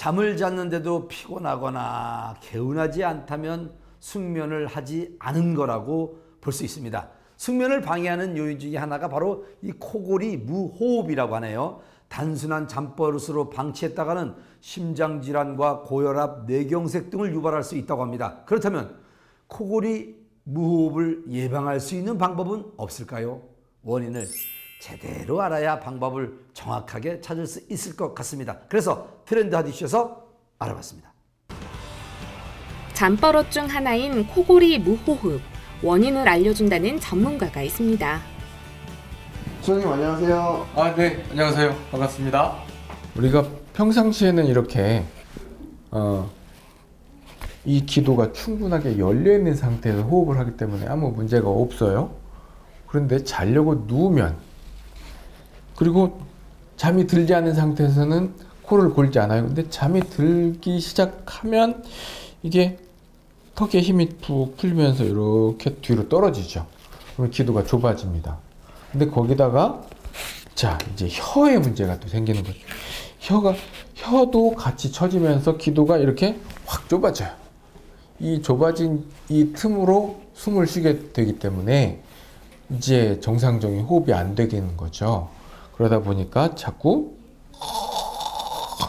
잠을 잤는데도 피곤하거나 개운하지 않다면 숙면을 하지 않은 거라고 볼 수 있습니다. 숙면을 방해하는 요인 중에 하나가 바로 이 코골이 무호흡이라고 하네요. 단순한 잠버릇으로 방치했다가는 심장질환과 고혈압, 뇌경색 등을 유발할 수 있다고 합니다. 그렇다면 코골이 무호흡을 예방할 수 있는 방법은 없을까요? 원인을 제대로 알아야 방법을 정확하게 찾을 수 있을 것 같습니다. 그래서 트렌드 하디쇼에서 알아봤습니다. 잠버릇 중 하나인 코골이 무호흡 원인을 알려준다는 전문가가 있습니다. 수장님 안녕하세요. 아, 네. 안녕하세요. 반갑습니다. 우리가 평상시에는 이렇게 어, 이 기도가 충분하게 열려 있는 상태에서 호흡을 하기 때문에 아무 문제가 없어요. 그런데 자려고 누우면 그리고 잠이 들지 않은 상태에서는 코를 골지 않아요. 근데 잠이 들기 시작하면 이게 턱에 힘이 푹 풀면서 이렇게 뒤로 떨어지죠. 그럼 기도가 좁아집니다. 근데 거기다가 자 이제 혀에 문제가 또 생기는 거죠. 혀가 혀도 같이 처지면서 기도가 이렇게 확 좁아져요. 이 좁아진 이 틈으로 숨을 쉬게 되기 때문에 이제 정상적인 호흡이 안 되는 거죠. 그러다 보니까 자꾸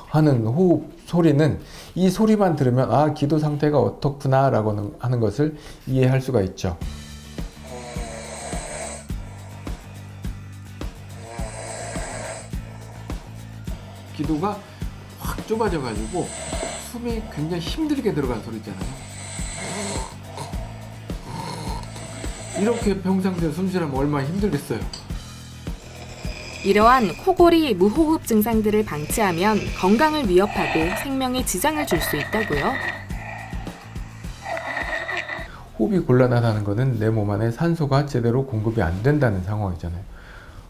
하는 호흡 소리는 이 소리만 들으면 아 기도 상태가 어떻구나 라고 하는 것을 이해할 수가 있죠. 기도가 확 좁아져 가지고 숨이 굉장히 힘들게 들어간 소리 있잖아요. 이렇게 평상시에 숨 쉬려면 얼마나 힘들겠어요. 이러한 코골이 무호흡 증상들을 방치하면 건강을 위협하고 생명에 지장을 줄 수 있다고요. 호흡이 곤란하다는 것은 내 몸 안에 산소가 제대로 공급이 안 된다는 상황이잖아요.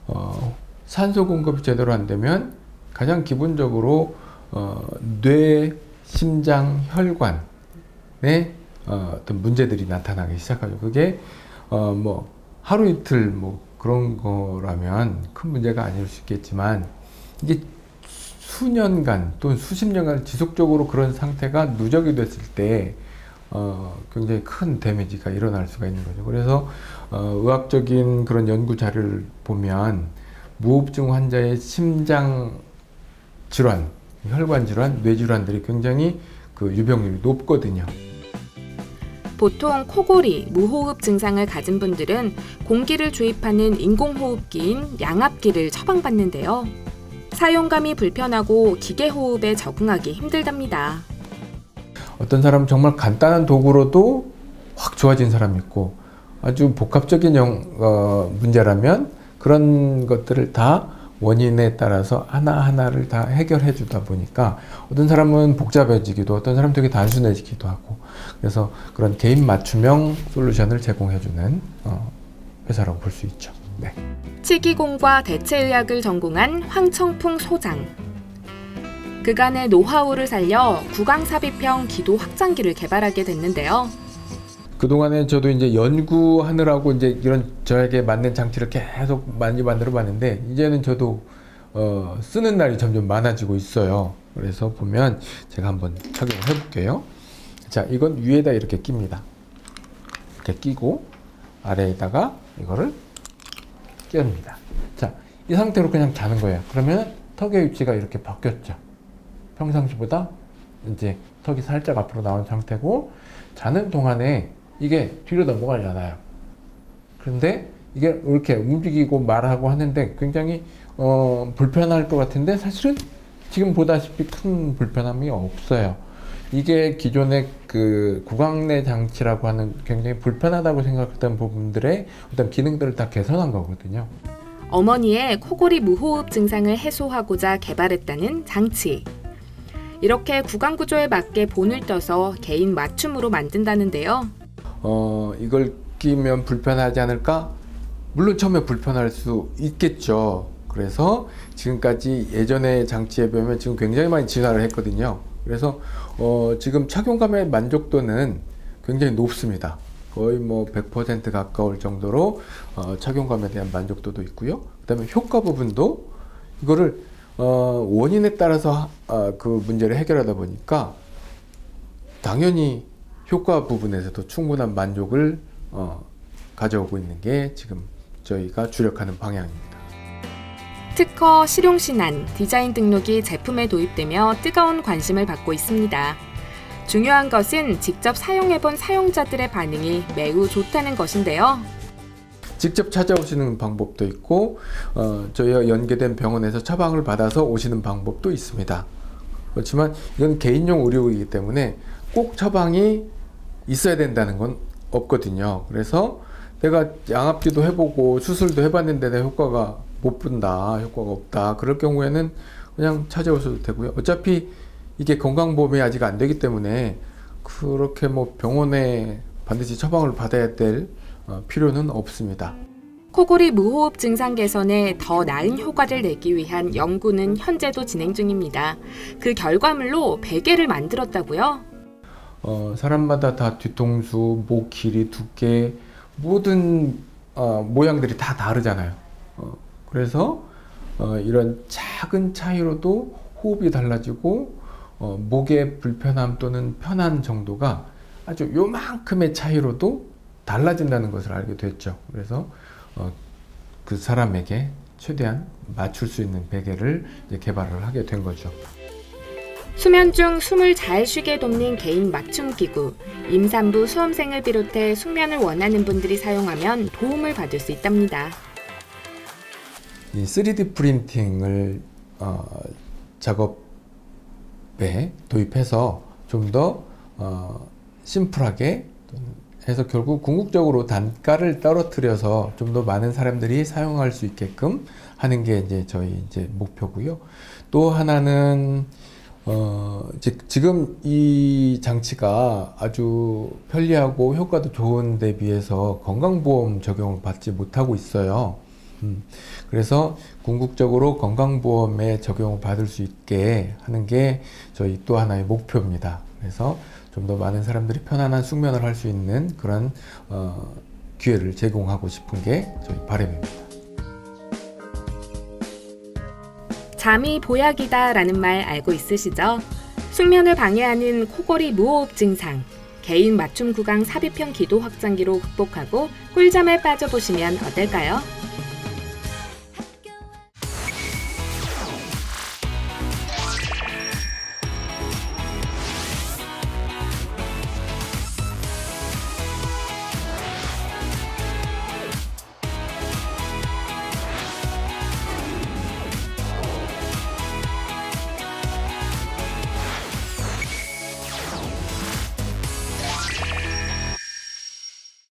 어, 산소 공급이 제대로 안 되면 가장 기본적으로 어, 뇌, 심장, 혈관에 어, 어떤 문제들이 나타나기 시작하죠. 그게 어, 뭐 하루 이틀 뭐 그런 거라면 큰 문제가 아닐 수 있겠지만 이게 수년간 또는 수십 년간 지속적으로 그런 상태가 누적이 됐을 때 어, 굉장히 큰 데미지가 일어날 수가 있는 거죠. 그래서 어, 의학적인 그런 연구 자료를 보면 무호흡증 환자의 심장 질환, 혈관 질환, 뇌 질환들이 굉장히 그 유병률이 높거든요. 보통 코골이, 무호흡 증상을 가진 분들은 공기를 주입하는 인공호흡기인 양압기를 처방받는데요. 사용감이 불편하고 기계호흡에 적응하기 힘들답니다. 어떤 사람은 정말 간단한 도구로도 확 좋아진 사람이 있고 아주 복합적인 영, 어, 문제라면 그런 것들을 다 원인에 따라서 하나하나를 다 해결해 주다 보니까 어떤 사람은 복잡해지기도 어떤 사람은 되게 단순해지기도 하고 그래서 그런 개인 맞춤형 솔루션을 제공해 주는 어, 회사라고 볼 수 있죠. 네. 치기공과 대체의학을 전공한 황청풍 소장. 그간의 노하우를 살려 구강삽입형 기도 확장기를 개발하게 됐는데요. 그동안에 저도 이제 연구하느라고 이제 이런 저에게 맞는 장치를 계속 많이 만들어 봤는데 이제는 저도 어, 쓰는 날이 점점 많아지고 있어요. 그래서 보면 제가 한번 착용을 해 볼게요. 자, 이건 위에다 이렇게 낍니다. 이렇게 끼고 아래에다가 이거를 끼웁니다. 자, 이 상태로 그냥 자는 거예요. 그러면 턱의 위치가 이렇게 바뀌었죠. 평상시보다 이제 턱이 살짝 앞으로 나온 상태고 자는 동안에 이게 뒤로 넘어가잖아요. 그런데 이게 이렇게 움직이고 말하고 하는데 굉장히 어, 불편할 것 같은데 사실은 지금 보다시피 큰 불편함이 없어요. 이게 기존의 그 구강내 장치라고 하는 굉장히 불편하다고 생각했던 부분들의 어떤 기능들을 다 개선한 거거든요. 어머니의 코골이 무호흡 증상을 해소하고자 개발했다는 장치. 이렇게 구강 구조에 맞게 본을 떠서 개인 맞춤으로 만든다는데요. 어, 이걸 끼면 불편하지 않을까? 물론 처음에 불편할 수 있겠죠. 그래서 지금까지 예전의 장치에 비하면 지금 굉장히 많이 진화를 했거든요. 그래서 어, 지금 착용감의 만족도는 굉장히 높습니다. 거의 뭐 100% 가까울 정도로 어, 착용감에 대한 만족도도 있고요. 그다음에 효과 부분도 이거를 어, 원인에 따라서 어, 그 문제를 해결하다 보니까 당연히 효과 부분에서도 충분한 만족을 어, 가져오고 있는 게 지금 저희가 주력하는 방향입니다. 특허, 실용신안, 디자인 등록이 제품에 도입되며 뜨거운 관심을 받고 있습니다. 중요한 것은 직접 사용해본 사용자들의 반응이 매우 좋다는 것인데요. 직접 찾아오시는 방법도 있고 어, 저희와 연계된 병원에서 처방을 받아서 오시는 방법도 있습니다. 그렇지만 이건 개인용 의료이기 때문에 꼭 처방이 있어야 된다는 건 없거든요. 그래서 내가 양압기도 해보고 수술도 해봤는데 내 효과가 못 본다, 효과가 없다. 그럴 경우에는 그냥 찾아오셔도 되고요. 어차피 이게 건강보험이 아직 안 되기 때문에 그렇게 뭐 병원에 반드시 처방을 받아야 될 어, 필요는 없습니다. 코골이 무호흡 증상 개선에 더 나은 효과를 내기 위한 연구는 현재도 진행 중입니다. 그 결과물로 베개를 만들었다고요? 어, 사람마다 다 뒤통수, 목 길이, 두께 모든 어, 모양들이 다 다르잖아요. 어, 그래서 어, 이런 작은 차이로도 호흡이 달라지고 어, 목의 불편함 또는 편한 정도가 아주 요만큼의 차이로도 달라진다는 것을 알게 됐죠. 그래서 어, 그 사람에게 최대한 맞출 수 있는 베개를 개발을 하게 된 거죠. 수면 중 숨을 잘 쉬게 돕는 개인 맞춤 기구. 임산부 수험생을 비롯해 숙면을 원하는 분들이 사용하면 도움을 받을 수 있답니다. 이 3D 프린팅을 어, 작업에 도입해서 좀더 어, 심플하게 해서 결국 궁극적으로 단가를 떨어뜨려서 좀 더 많은 사람들이 사용할 수 있게끔 하는 게 이제 저희 이제 목표고요. 또 하나는 어, 즉 지금 이 장치가 아주 편리하고 효과도 좋은데 비해서 건강보험 적용을 받지 못하고 있어요. 음, 그래서 궁극적으로 건강보험에 적용을 받을 수 있게 하는 게 저희 또 하나의 목표입니다. 그래서 좀 더 많은 사람들이 편안한 숙면을 할 수 있는 그런 어, 기회를 제공하고 싶은 게 저희 바람입니다. 잠이 보약이다 라는 말 알고 있으시죠? 숙면을 방해하는 코골이 무호흡 증상. 개인 맞춤 구강 삽입형 기도 확장기로 극복하고 꿀잠에 빠져보시면 어떨까요?